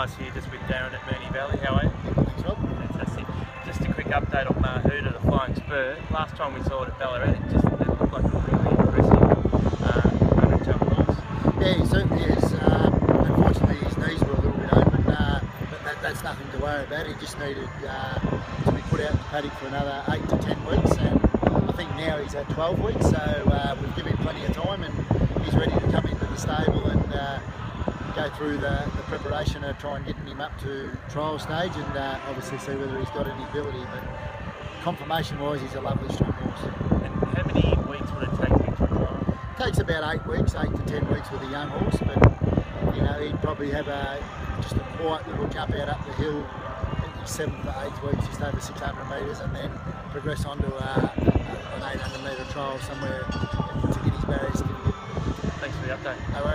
Nice here just with Darren at Moonee Valley. How are you? Thanks, Rob. Fantastic. Just a quick update on Mahuta, the Flying Spur. Last time we saw it at Ballarat, it just it looked like a really impressive uh, 100 jump. Yeah, he certainly is. Um, unfortunately, his knees were a little bit open, uh, but that, that's nothing to worry about. He just needed uh, to be put out in the paddock for another 8 to 10 weeks, and I think now he's at 12 weeks, so uh, we've given him plenty of time, and he's ready to come into the stable and uh, go through the, the preparation of trying getting him up to trial stage and uh, obviously see whether he's got any ability. But confirmation wise, he's a lovely strong horse. And how many weeks would it take you to a trial? takes about eight weeks, eight to ten weeks with a young horse, but you know he'd probably have a just a quiet little jump out up the hill, seventh to eighth week, just over 600 metres, and then progress onto uh, an 800 metre trial somewhere to get his barrier certificate. Thanks for the update. No.